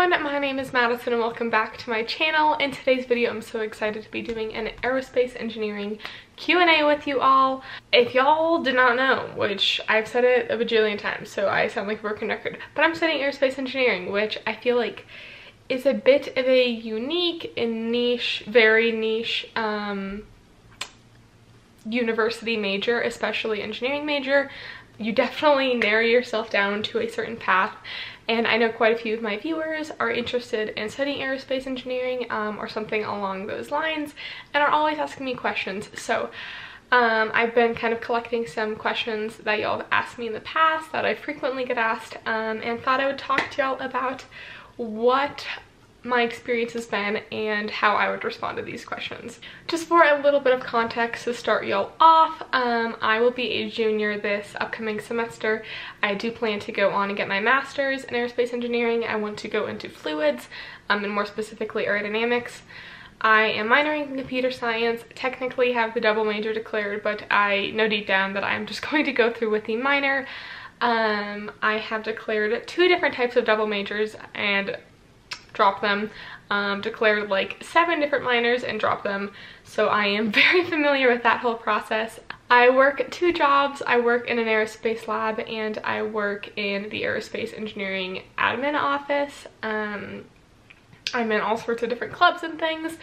everyone, my name is Madison and welcome back to my channel. In today's video, I'm so excited to be doing an aerospace engineering Q&A with you all. If y'all did not know, which I've said it a bajillion times, so I sound like a broken record, but I'm studying aerospace engineering, which I feel like is a bit of a unique and niche, very niche um, university major, especially engineering major. You definitely narrow yourself down to a certain path and I know quite a few of my viewers are interested in studying aerospace engineering um, or something along those lines and are always asking me questions. So um, I've been kind of collecting some questions that y'all have asked me in the past that I frequently get asked um, and thought I would talk to y'all about what my experience has been and how I would respond to these questions. Just for a little bit of context to start y'all off, um, I will be a junior this upcoming semester. I do plan to go on and get my master's in aerospace engineering. I want to go into fluids um, and more specifically aerodynamics. I am minoring in computer science, technically have the double major declared, but I know deep down that I'm just going to go through with the minor. Um, I have declared two different types of double majors and drop them, um, declared like seven different minors and drop them. So I am very familiar with that whole process. I work two jobs. I work in an aerospace lab and I work in the aerospace engineering admin office. Um, I'm in all sorts of different clubs and things.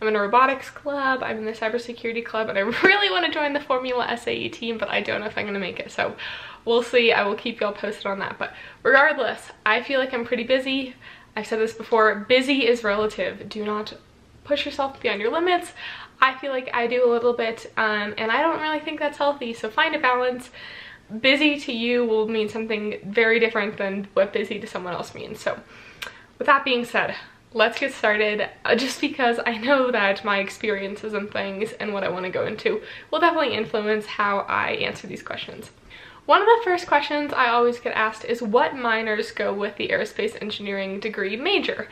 I'm in a robotics club, I'm in the cybersecurity club, and I really want to join the Formula SAE team, but I don't know if I'm going to make it. So we'll see. I will keep y'all posted on that. But regardless, I feel like I'm pretty busy. I've said this before, busy is relative. Do not push yourself beyond your limits. I feel like I do a little bit um, and I don't really think that's healthy. So find a balance. Busy to you will mean something very different than what busy to someone else means. So with that being said, let's get started uh, just because I know that my experiences and things and what I want to go into will definitely influence how I answer these questions. One of the first questions I always get asked is what minors go with the aerospace engineering degree major?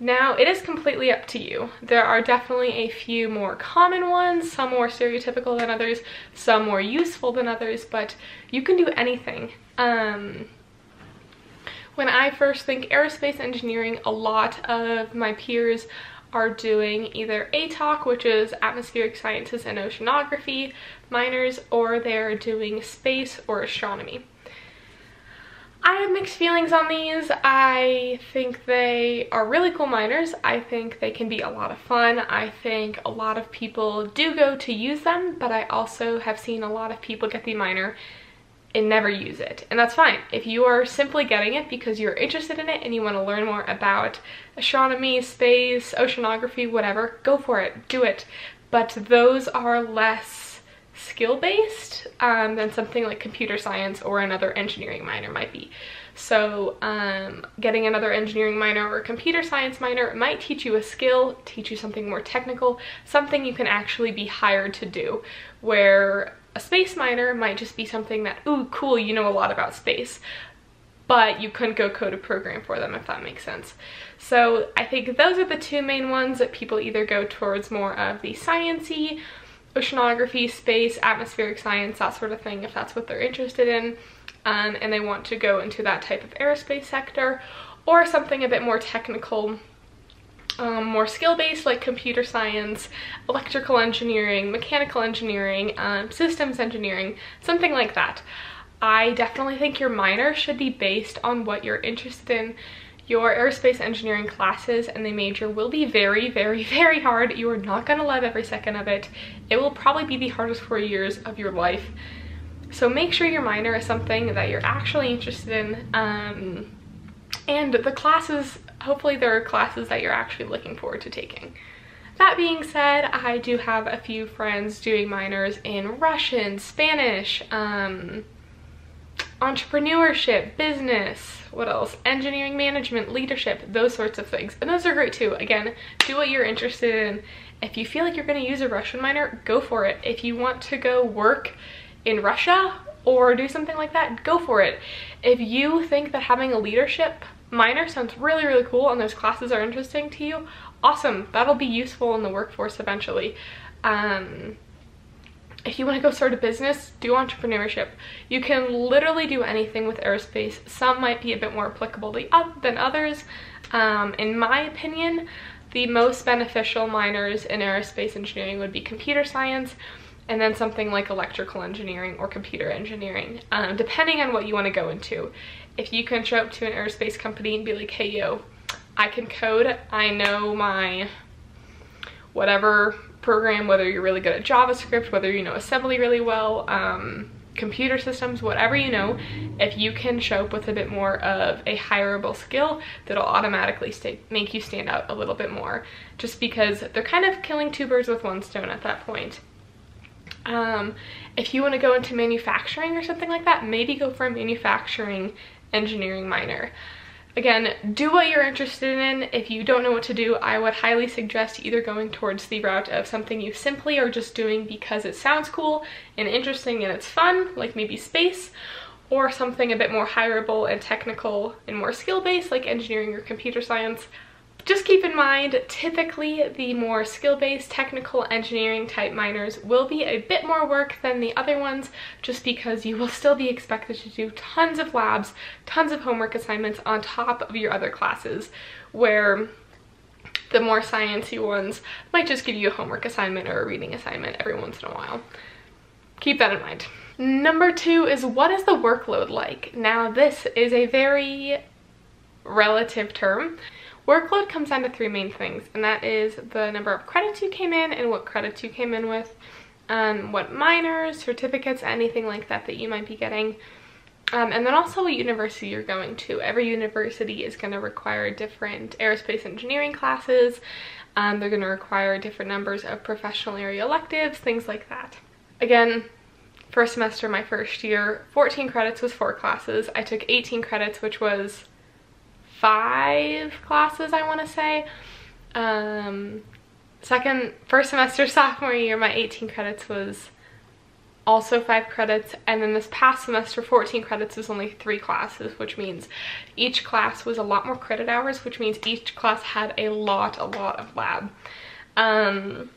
Now, it is completely up to you. There are definitely a few more common ones, some more stereotypical than others, some more useful than others, but you can do anything. Um, when I first think aerospace engineering, a lot of my peers are doing either ATOC, which is Atmospheric Sciences and Oceanography minors, or they're doing space or astronomy. I have mixed feelings on these. I think they are really cool minors. I think they can be a lot of fun. I think a lot of people do go to use them, but I also have seen a lot of people get the minor and never use it. And that's fine. If you are simply getting it because you're interested in it and you want to learn more about astronomy, space, oceanography, whatever, go for it. Do it. But those are less skill-based um, than something like computer science or another engineering minor might be. So um, getting another engineering minor or computer science minor might teach you a skill, teach you something more technical, something you can actually be hired to do, where a space minor might just be something that, ooh, cool, you know a lot about space, but you couldn't go code a program for them if that makes sense. So I think those are the two main ones that people either go towards more of the sciency, oceanography, space, atmospheric science, that sort of thing, if that's what they're interested in, um, and they want to go into that type of aerospace sector, or something a bit more technical um, more skill-based like computer science, electrical engineering, mechanical engineering, um, systems engineering, something like that. I definitely think your minor should be based on what you're interested in. Your aerospace engineering classes and the major will be very, very, very hard. You are not going to love every second of it. It will probably be the hardest four years of your life. So make sure your minor is something that you're actually interested in. Um, and the classes hopefully there are classes that you're actually looking forward to taking. That being said, I do have a few friends doing minors in Russian, Spanish, um, entrepreneurship, business, what else? Engineering management, leadership, those sorts of things. And those are great too. Again, do what you're interested in. If you feel like you're gonna use a Russian minor, go for it. If you want to go work in Russia or do something like that, go for it. If you think that having a leadership minor sounds really, really cool and those classes are interesting to you, awesome. That'll be useful in the workforce eventually. Um, if you want to go start a business, do entrepreneurship. You can literally do anything with aerospace. Some might be a bit more applicable than others, Um, in my opinion, the most beneficial minors in aerospace engineering would be computer science and then something like electrical engineering or computer engineering, um, depending on what you want to go into. If you can show up to an aerospace company and be like, hey, yo, I can code, I know my whatever program, whether you're really good at JavaScript, whether you know assembly really well, um, computer systems, whatever you know, if you can show up with a bit more of a hireable skill, that'll automatically stay, make you stand out a little bit more, just because they're kind of killing two birds with one stone at that point. Um, if you want to go into manufacturing or something like that, maybe go for a manufacturing engineering minor. Again, do what you're interested in. If you don't know what to do, I would highly suggest either going towards the route of something you simply are just doing because it sounds cool and interesting and it's fun, like maybe space, or something a bit more hireable and technical and more skill-based like engineering or computer science. Just keep in mind, typically the more skill-based technical engineering type minors will be a bit more work than the other ones just because you will still be expected to do tons of labs, tons of homework assignments on top of your other classes where the more sciencey ones might just give you a homework assignment or a reading assignment every once in a while. Keep that in mind. Number two is what is the workload like? Now this is a very relative term. Workload comes down to three main things, and that is the number of credits you came in and what credits you came in with, um, what minors, certificates, anything like that that you might be getting, um, and then also what university you're going to. Every university is going to require different aerospace engineering classes. Um, they're going to require different numbers of professional area electives, things like that. Again, first semester, my first year, 14 credits was four classes. I took 18 credits, which was five classes, I want to say. Um, second, first semester sophomore year, my 18 credits was also five credits and then this past semester 14 credits was only three classes which means each class was a lot more credit hours which means each class had a lot a lot of lab um,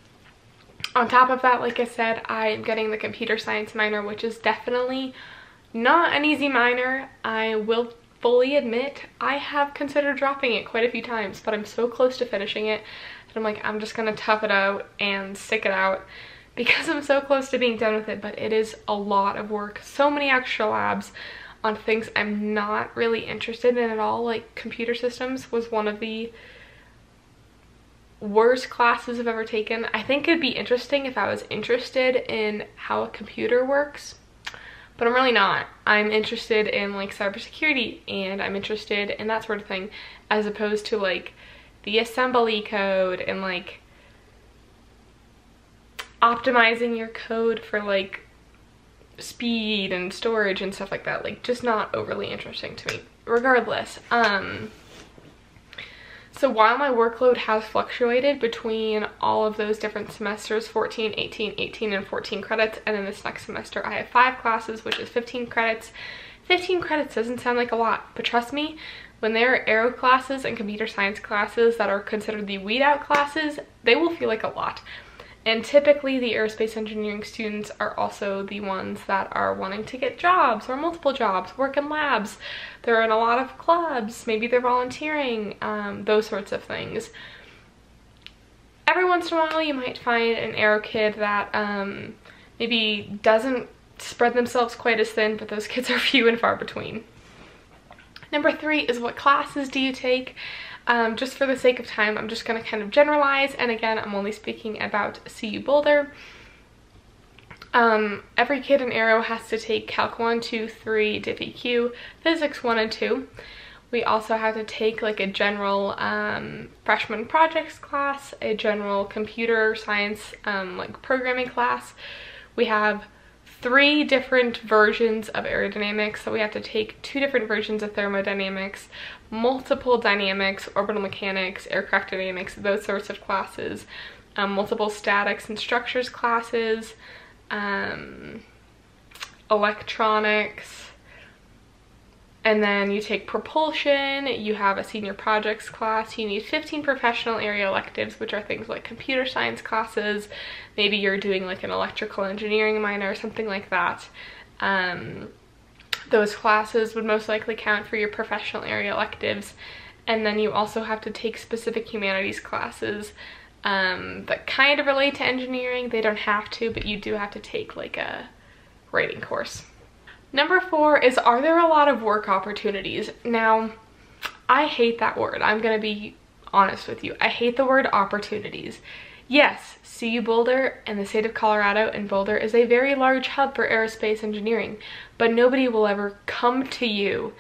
on top of that like i said i'm getting the computer science minor which is definitely not an easy minor i will fully admit I have considered dropping it quite a few times, but I'm so close to finishing it that I'm like, I'm just gonna tough it out and stick it out because I'm so close to being done with it, but it is a lot of work. So many extra labs on things I'm not really interested in at all. Like computer systems was one of the worst classes I've ever taken. I think it'd be interesting if I was interested in how a computer works but I'm really not. I'm interested in like cybersecurity and I'm interested in that sort of thing as opposed to like the assembly code and like optimizing your code for like speed and storage and stuff like that like just not overly interesting to me regardless um so while my workload has fluctuated between all of those different semesters, 14, 18, 18, and 14 credits, and then this next semester I have five classes, which is 15 credits. 15 credits doesn't sound like a lot, but trust me, when there are aero classes and computer science classes that are considered the weed out classes, they will feel like a lot. And typically the aerospace engineering students are also the ones that are wanting to get jobs or multiple jobs, work in labs. They're in a lot of clubs, maybe they're volunteering, um, those sorts of things. Every once in a while you might find an aero kid that um, maybe doesn't spread themselves quite as thin, but those kids are few and far between. Number three is what classes do you take? Um, just for the sake of time, I'm just going to kind of generalize. And again, I'm only speaking about CU Boulder. Um, every kid in Aero has to take Calc 1, 2, 3, Diff EQ, Physics 1 and 2. We also have to take like a general um, freshman projects class, a general computer science um, like programming class. We have three different versions of aerodynamics, so we have to take two different versions of thermodynamics, multiple dynamics, orbital mechanics, aircraft dynamics, those sorts of classes, um, multiple statics and structures classes, um, electronics, and then you take propulsion, you have a senior projects class, you need 15 professional area electives, which are things like computer science classes, maybe you're doing like an electrical engineering minor or something like that. Um, those classes would most likely count for your professional area electives. And then you also have to take specific humanities classes um, that kind of relate to engineering. They don't have to, but you do have to take like a writing course. Number four is, are there a lot of work opportunities? Now, I hate that word. I'm gonna be honest with you. I hate the word opportunities. Yes, CU Boulder and the state of Colorado and Boulder is a very large hub for aerospace engineering, but nobody will ever come to you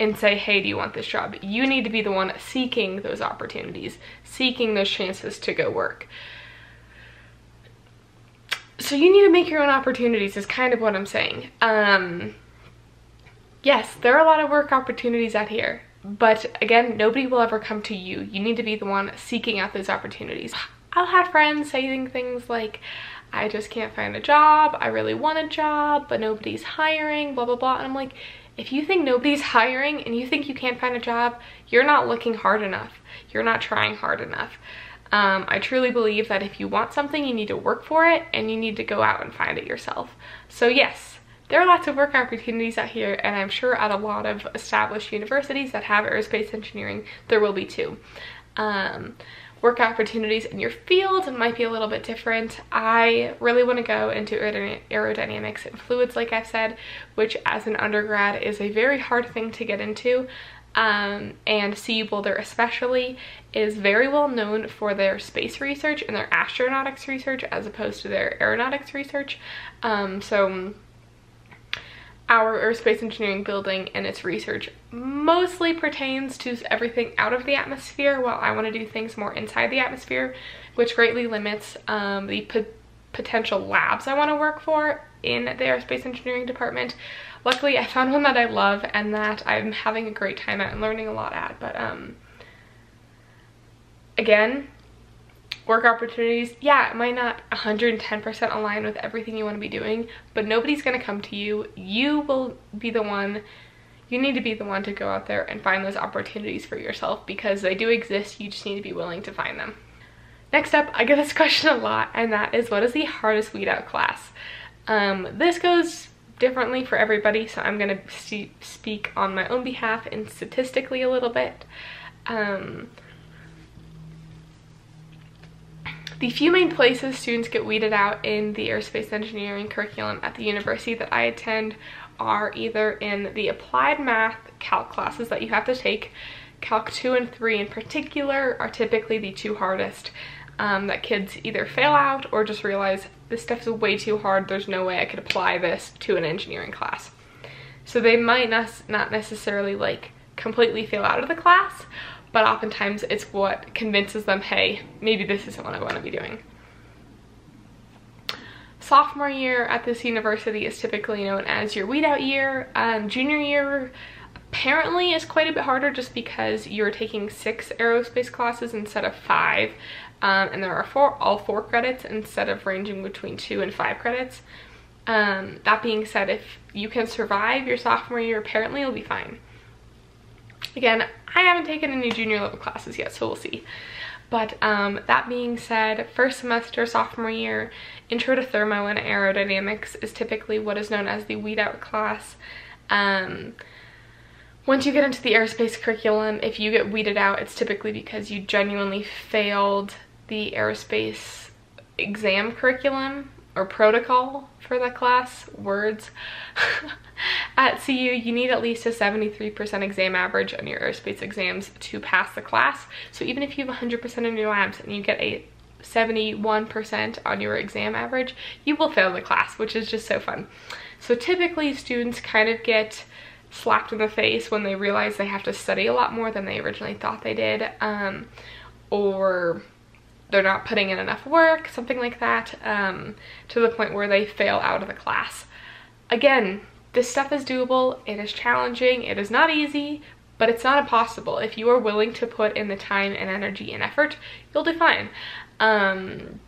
and say, hey, do you want this job? You need to be the one seeking those opportunities, seeking those chances to go work. So you need to make your own opportunities is kind of what I'm saying. Um, yes, there are a lot of work opportunities out here, but again, nobody will ever come to you. You need to be the one seeking out those opportunities. I'll have friends saying things like, I just can't find a job, I really want a job, but nobody's hiring, blah, blah, blah. And I'm like, if you think nobody's hiring and you think you can't find a job, you're not looking hard enough. You're not trying hard enough. Um, I truly believe that if you want something, you need to work for it and you need to go out and find it yourself. So yes, there are lots of work opportunities out here and I'm sure at a lot of established universities that have aerospace engineering, there will be too. Um, work opportunities in your field might be a little bit different. I really want to go into aerodynamics and fluids, like I've said, which as an undergrad is a very hard thing to get into. Um, and CU Boulder especially is very well known for their space research and their astronautics research as opposed to their aeronautics research. Um, so our aerospace engineering building and its research mostly pertains to everything out of the atmosphere while I want to do things more inside the atmosphere, which greatly limits um, the potential labs I want to work for in the aerospace engineering department. Luckily, I found one that I love and that I'm having a great time at and learning a lot at, but um, again, work opportunities, yeah, it might not 110% align with everything you want to be doing, but nobody's going to come to you. You will be the one, you need to be the one to go out there and find those opportunities for yourself because they do exist. You just need to be willing to find them. Next up, I get this question a lot, and that is what is the hardest weed out class? Um, this goes differently for everybody, so I'm going to speak on my own behalf and statistically a little bit. Um, The few main places students get weeded out in the aerospace engineering curriculum at the university that I attend are either in the applied math calc classes that you have to take. Calc 2 and 3 in particular are typically the two hardest um, that kids either fail out or just realize this stuff is way too hard, there's no way I could apply this to an engineering class. So they might not, not necessarily like completely fail out of the class, but oftentimes it's what convinces them, hey, maybe this isn't what I want to be doing. Sophomore year at this university is typically known as your weed out year. Um, junior year apparently is quite a bit harder just because you're taking six aerospace classes instead of five. Um, and there are four, all four credits instead of ranging between two and five credits. Um, that being said, if you can survive your sophomore year, apparently you'll be fine. Again, I haven't taken any junior level classes yet, so we'll see. But um, that being said, first semester, sophomore year, Intro to Thermo and Aerodynamics is typically what is known as the weed out class. Um, once you get into the aerospace curriculum, if you get weeded out, it's typically because you genuinely failed the aerospace exam curriculum or protocol for the class, words. At CU, you need at least a 73% exam average on your aerospace exams to pass the class. So even if you have 100% in your labs and you get a 71% on your exam average, you will fail the class, which is just so fun. So typically students kind of get slapped in the face when they realize they have to study a lot more than they originally thought they did. Um, or they're not putting in enough work, something like that, um, to the point where they fail out of the class. Again, this stuff is doable, it is challenging, it is not easy, but it's not impossible. If you are willing to put in the time and energy and effort, you'll do fine. Um,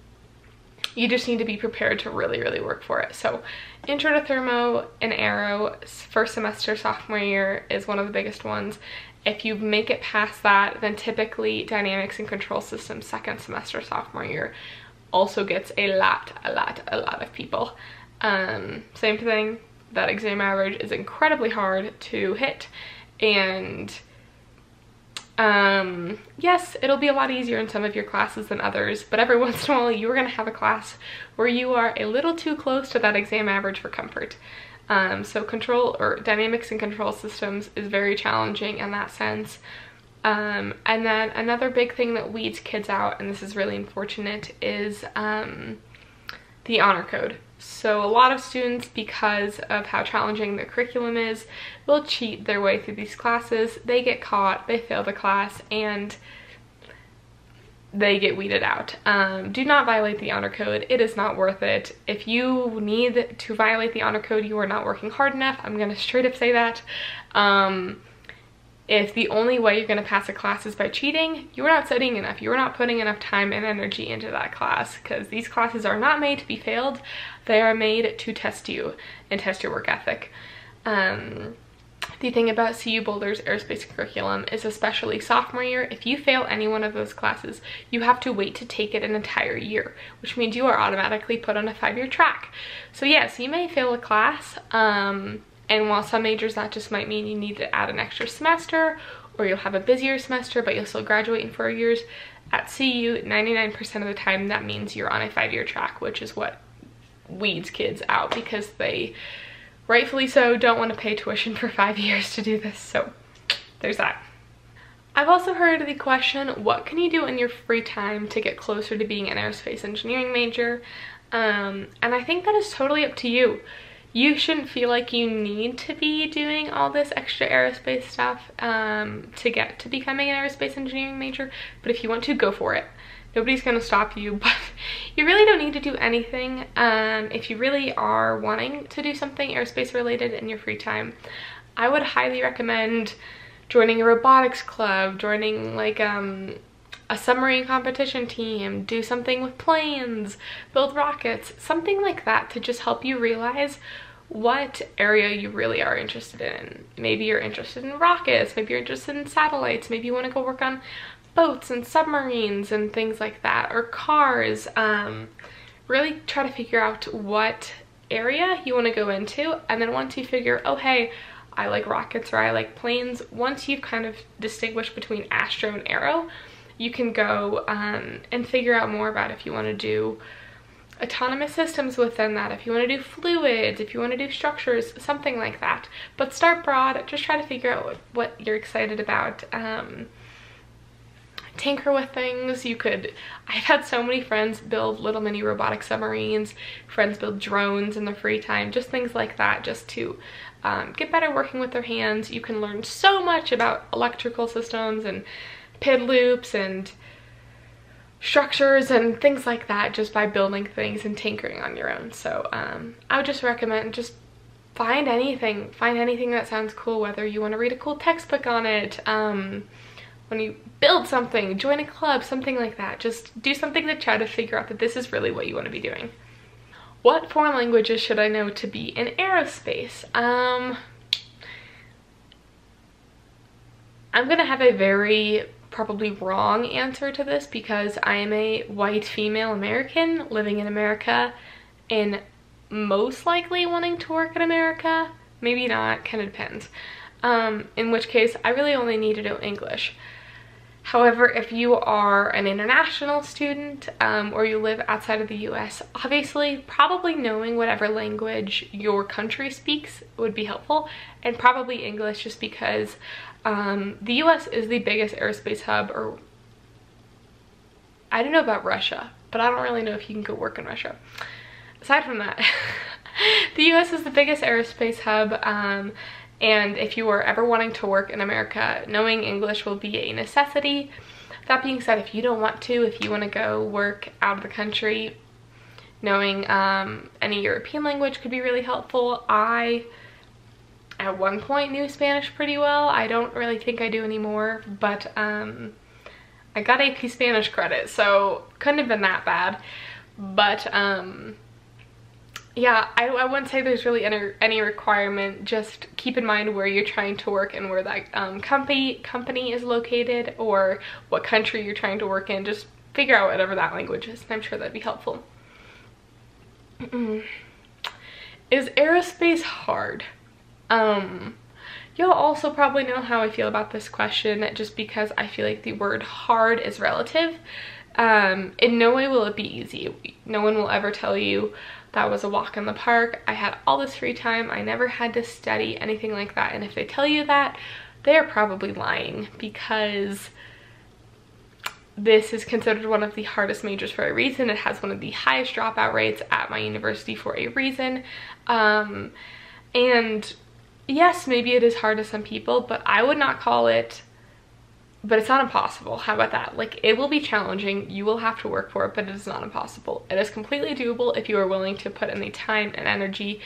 you just need to be prepared to really, really work for it. So intro to thermo and aero, first semester, sophomore year is one of the biggest ones. If you make it past that, then typically dynamics and control systems second semester sophomore year also gets a lot, a lot, a lot of people. Um, same thing, that exam average is incredibly hard to hit and Um, yes, it'll be a lot easier in some of your classes than others, but every once in a while you are going to have a class where you are a little too close to that exam average for comfort. Um, so control or dynamics and control systems is very challenging in that sense. Um, and then another big thing that weeds kids out, and this is really unfortunate, is um, the honor code. So a lot of students, because of how challenging the curriculum is, will cheat their way through these classes. They get caught, they fail the class, and they get weeded out. Um, do not violate the honor code. It is not worth it. If you need to violate the honor code, you are not working hard enough. I'm going to straight up say that. Um, if the only way you're going to pass a class is by cheating, you're not studying enough. You're not putting enough time and energy into that class because these classes are not made to be failed. They are made to test you and test your work ethic. Um, the thing about CU Boulder's aerospace curriculum is especially sophomore year, if you fail any one of those classes, you have to wait to take it an entire year, which means you are automatically put on a five-year track. So yes, you may fail a class, um, and while some majors that just might mean you need to add an extra semester or you'll have a busier semester but you'll still graduate in four years, at CU 99% of the time that means you're on a five-year track which is what weeds kids out because they rightfully so don't want to pay tuition for five years to do this so there's that. I've also heard the question, what can you do in your free time to get closer to being an aerospace engineering major? Um, and I think that is totally up to you you shouldn't feel like you need to be doing all this extra aerospace stuff um, to get to becoming an aerospace engineering major, but if you want to, go for it. Nobody's gonna stop you, but you really don't need to do anything. Um, if you really are wanting to do something aerospace related in your free time, I would highly recommend joining a robotics club, joining like um, a submarine competition team, do something with planes, build rockets, something like that to just help you realize what area you really are interested in. Maybe you're interested in rockets, maybe you're interested in satellites, maybe you want to go work on boats and submarines and things like that, or cars. Um, really try to figure out what area you want to go into, and then once you figure, oh hey, I like rockets or I like planes, once you've kind of distinguished between astro and aero, you can go um, and figure out more about if you want to do autonomous systems within that, if you want to do fluids, if you want to do structures, something like that. But start broad, just try to figure out what, you're excited about. Um, tinker with things. You could, I've had so many friends build little mini robotic submarines, friends build drones in their free time, just things like that, just to um, get better working with their hands. You can learn so much about electrical systems and PID loops and structures and things like that just by building things and tinkering on your own. So um, I would just recommend just find anything, find anything that sounds cool, whether you want to read a cool textbook on it, um, when you build something, join a club, something like that. Just do something to try to figure out that this is really what you want to be doing. What foreign languages should I know to be in aerospace? Um, I'm gonna have a very probably wrong answer to this because I am a white female American living in America and most likely wanting to work in America. Maybe not, kind of depends. Um, in which case, I really only need to know English. However, if you are an international student um, or you live outside of the US, obviously probably knowing whatever language your country speaks would be helpful and probably English just because um, the US is the biggest aerospace hub or I don't know about Russia, but I don't really know if you can go work in Russia. Aside from that, the US is the biggest aerospace hub um, and if you are ever wanting to work in America, knowing English will be a necessity. That being said, if you don't want to, if you want to go work out of the country, knowing um, any European language could be really helpful. I at one point knew Spanish pretty well. I don't really think I do anymore, but um, I got AP Spanish credit, so couldn't have been that bad. But um, yeah, I, I wouldn't say there's really any, any requirement. Just keep in mind where you're trying to work and where that um, company, company is located or what country you're trying to work in. Just figure out whatever that language is, and I'm sure that'd be helpful. is aerospace hard? Um, You'll also probably know how I feel about this question just because I feel like the word hard is relative. Um, in no way will it be easy. No one will ever tell you that was a walk in the park. I had all this free time. I never had to study anything like that. And if they tell you that, they're probably lying because this is considered one of the hardest majors for a reason. It has one of the highest dropout rates at my university for a reason. Um, and yes, maybe it is hard to some people, but I would not call it but it's not impossible. How about that? Like, it will be challenging. You will have to work for it, but it is not impossible. It is completely doable if you are willing to put in the time and energy,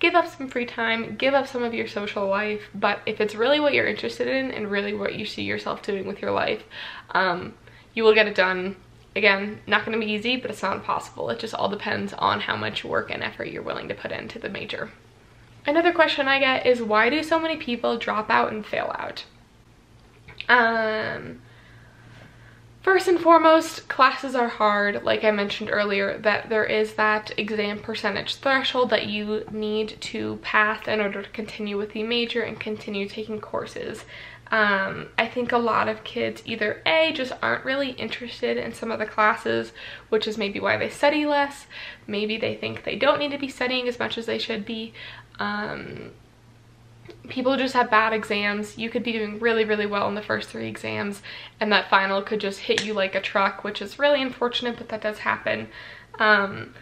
give up some free time, give up some of your social life. But if it's really what you're interested in and really what you see yourself doing with your life, um, you will get it done. Again, not going to be easy, but it's not impossible. It just all depends on how much work and effort you're willing to put into the major. Another question I get is why do so many people drop out and fail out? Um, first and foremost, classes are hard. Like I mentioned earlier, that there is that exam percentage threshold that you need to pass in order to continue with the major and continue taking courses. Um, I think a lot of kids either A, just aren't really interested in some of the classes, which is maybe why they study less. Maybe they think they don't need to be studying as much as they should be. Um, people just have bad exams. You could be doing really, really well in the first three exams and that final could just hit you like a truck, which is really unfortunate, but that does happen. Um,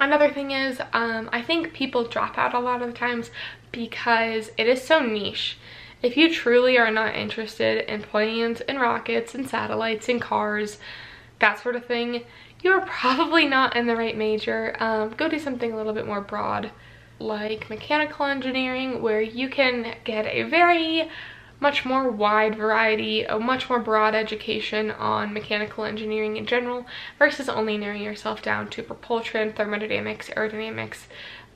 another thing is, um, I think people drop out a lot of the times because it is so niche. If you truly are not interested in planes and rockets and satellites and cars, that sort of thing, you're probably not in the right major. Um, go do something a little bit more broad like mechanical engineering where you can get a very much more wide variety, a much more broad education on mechanical engineering in general versus only narrowing yourself down to propulsion, thermodynamics, aerodynamics,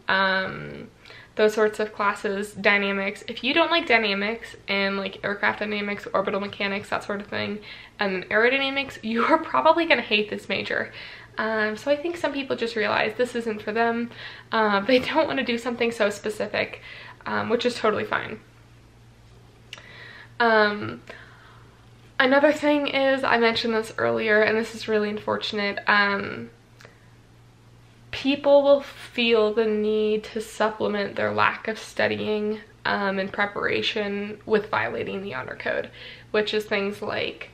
um, those sorts of classes, dynamics. If you don't like dynamics and like aircraft dynamics, orbital mechanics, that sort of thing, and aerodynamics, you are probably gonna hate this major. Um, so I think some people just realize this isn't for them. Uh, they don't want to do something so specific, um, which is totally fine. Um, another thing is, I mentioned this earlier, and this is really unfortunate. Um, people will feel the need to supplement their lack of studying um, and preparation with violating the honor code, which is things like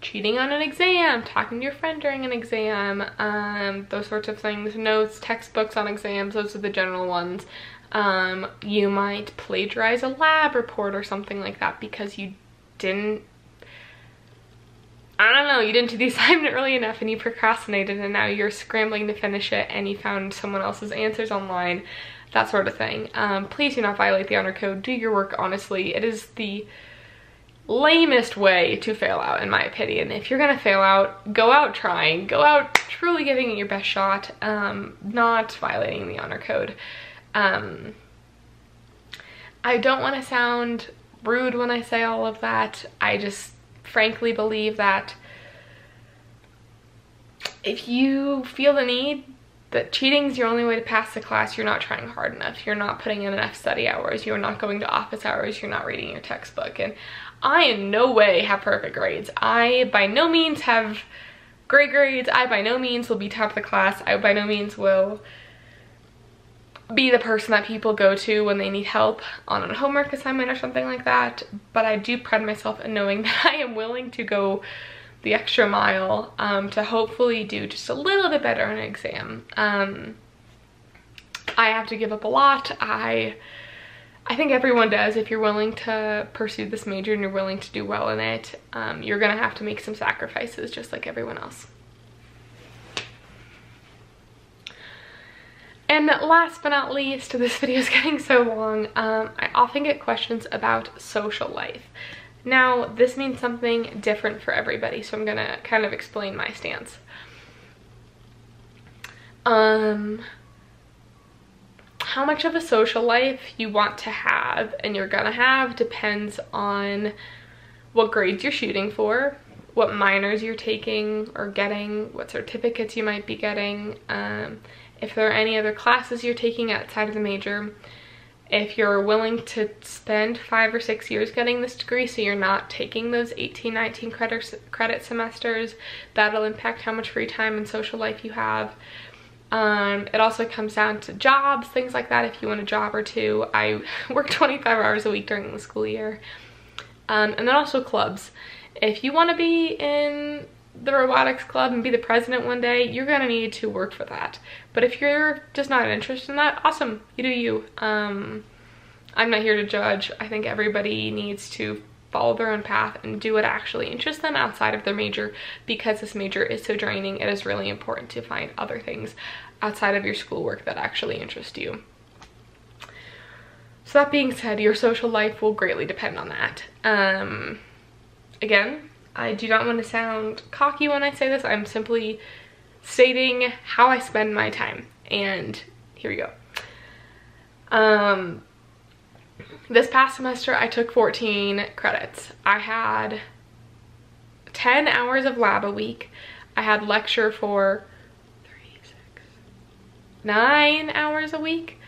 cheating on an exam, talking to your friend during an exam, um, those sorts of things, notes, textbooks on exams, those are the general ones. Um, you might plagiarize a lab report or something like that because you didn't I don't know, you didn't do the assignment early enough and you procrastinated and now you're scrambling to finish it and you found someone else's answers online, that sort of thing. Um, please do not violate the honor code. Do your work honestly. It is the lamest way to fail out in my opinion. If you're gonna fail out, go out trying, go out truly giving it your best shot, um, not violating the honor code. Um, I don't want to sound rude when I say all of that. I just frankly believe that if you feel the need that cheating is your only way to pass the class, you're not trying hard enough. You're not putting in enough study hours. You're not going to office hours. You're not reading your textbook. And I in no way have perfect grades. I by no means have great grades. I by no means will be top of the class. I by no means will be the person that people go to when they need help on a homework assignment or something like that. But I do pride myself in knowing that I am willing to go the extra mile um, to hopefully do just a little bit better on an exam. Um, I have to give up a lot. I I think everyone does. If you're willing to pursue this major and you're willing to do well in it, um, you're gonna have to make some sacrifices just like everyone else. And last but not least, this video is getting so long, um, I often get questions about social life. Now, this means something different for everybody, so I'm gonna kind of explain my stance. Um, how much of a social life you want to have and you're gonna have depends on what grades you're shooting for, what minors you're taking or getting, what certificates you might be getting, um, if there are any other classes you're taking outside of the major. if you're willing to spend five or six years getting this degree so you're not taking those 18 19 credit credit semesters that'll impact how much free time and social life you have um, it also comes down to jobs things like that if you want a job or two i work 25 hours a week during the school year um, and then also clubs if you want to be in the robotics club and be the president one day, you're gonna need to work for that. But if you're just not interested in that, awesome, you do you. Um, I'm not here to judge. I think everybody needs to follow their own path and do what actually interests them outside of their major because this major is so draining. It is really important to find other things outside of your schoolwork that actually interest you. So that being said, your social life will greatly depend on that. Um, again, I do not want to sound cocky when I say this. I'm simply stating how I spend my time. And here we go. Um, this past semester, I took 14 credits. I had 10 hours of lab a week. I had lecture for nine hours a week.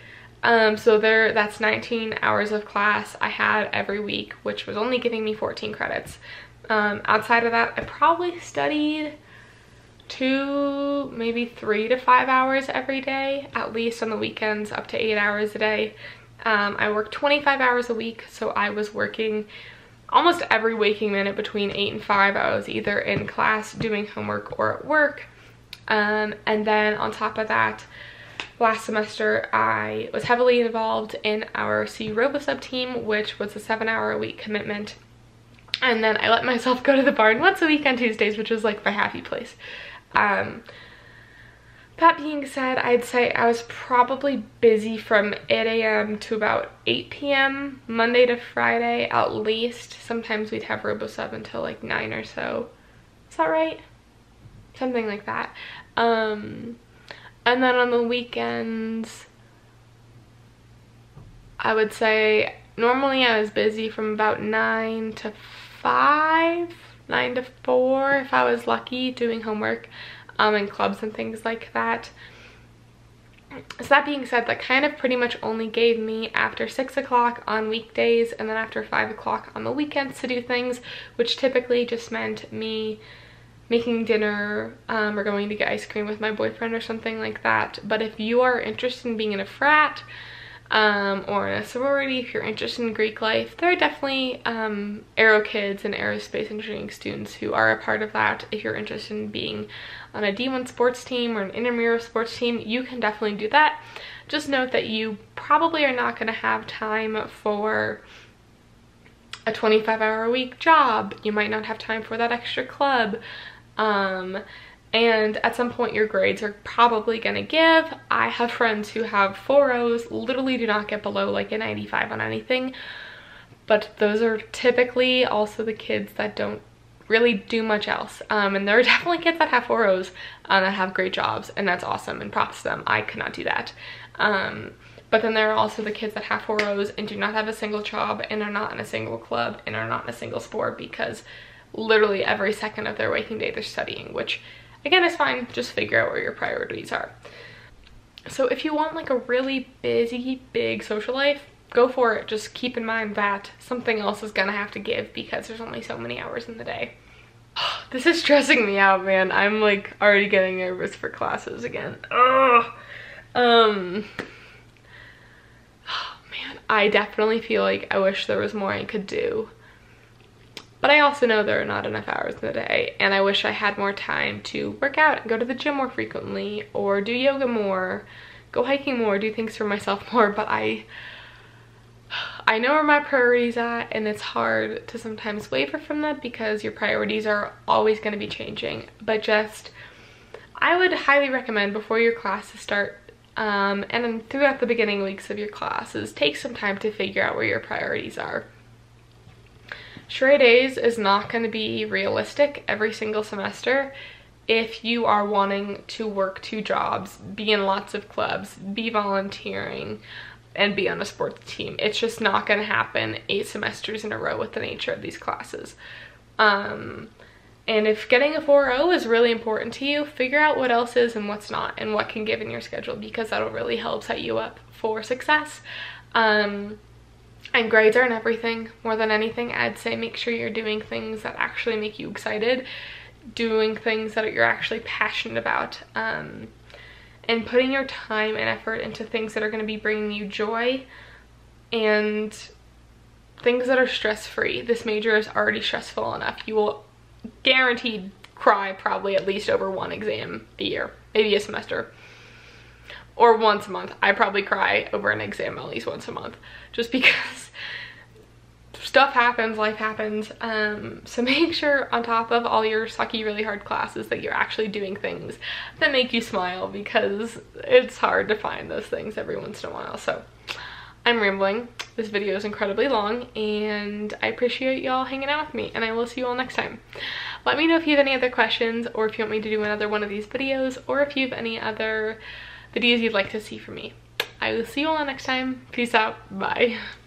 Um, so there, that's 19 hours of class I had every week, which was only giving me 14 credits. Um, outside of that, I probably studied two, maybe three to five hours every day, at least on the weekends, up to eight hours a day. Um, I work 25 hours a week, so I was working almost every waking minute between eight and five. I was either in class doing homework or at work. Um, and then on top of that, last semester I was heavily involved in our CU RoboSub team, which was a seven hour a week commitment and then I let myself go to the barn once a week on Tuesdays, which was like my happy place. Um, that being said, I'd say I was probably busy from 8 a.m. to about 8 p.m. Monday to Friday at least. Sometimes we'd have RoboSub until like 9 or so. Is that right? Something like that. Um, and then on the weekends, I would say normally I was busy from about 9 to five, nine to four if I was lucky doing homework um, and clubs and things like that. So that being said, that kind of pretty much only gave me after 6 o'clock on weekdays and then after 5 o'clock on the weekends to do things, which typically just meant me making dinner um, or going to get ice cream with my boyfriend or something like that. But if you are interested in being in a frat, um, or in a sorority if you're interested in Greek life. There are definitely um, aero kids and aerospace engineering students who are a part of that. If you're interested in being on a D1 sports team or an intramural sports team, you can definitely do that. Just note that you probably are not going to have time for a 25 hour a week job. You might not have time for that extra club. Um, and at some point your grades are probably gonna give. I have friends who have 4.0s, literally do not get below like a 95 on anything, but those are typically also the kids that don't really do much else. Um, and there are definitely kids that have 4.0s uh, that have great jobs, and that's awesome, and props to them. I could not do that. Um, but then there are also the kids that have 4.0s and do not have a single job and are not in a single club and are not in a single sport because literally every second of their waking day they're studying, which Again, it's fine, just figure out where your priorities are. So if you want like a really busy, big social life, go for it. Just keep in mind that something else is gonna have to give because there's only so many hours in the day. this is stressing me out, man. I'm like already getting nervous for classes again. Ugh. Um, man, I definitely feel like I wish there was more I could do. But I also know there are not enough hours in the day and I wish I had more time to work out and go to the gym more frequently or do yoga more, go hiking more, do things for myself more, but I I know where my priorities at and it's hard to sometimes waver from that because your priorities are always going to be changing. But just, I would highly recommend before your classes start um, and then throughout the beginning weeks of your classes, take some time to figure out where your priorities are. Charade days is not going to be realistic every single semester if you are wanting to work two jobs, be in lots of clubs, be volunteering, and be on a sports team. It's just not going to happen eight semesters in a row with the nature of these classes. Um, and if getting a 4.0 is really important to you, figure out what else is and what's not and what can give in your schedule because that'll really help set you up for success. Um, and grades aren't everything. More than anything, I'd say make sure you're doing things that actually make you excited, doing things that you're actually passionate about, um, and putting your time and effort into things that are going to be bringing you joy and things that are stress-free. This major is already stressful enough. You will guaranteed cry probably at least over one exam a year, maybe a semester or once a month. I probably cry over an exam at least once a month just because stuff happens, life happens. Um, so make sure on top of all your sucky, really hard classes that you're actually doing things that make you smile because it's hard to find those things every once in a while. So I'm rambling. This video is incredibly long and I appreciate y'all hanging out with me and I will see you all next time. Let me know if you have any other questions or if you want me to do another one of these videos or if you have any other videos you'd like to see from me. I will see you all next time. Peace out. Bye.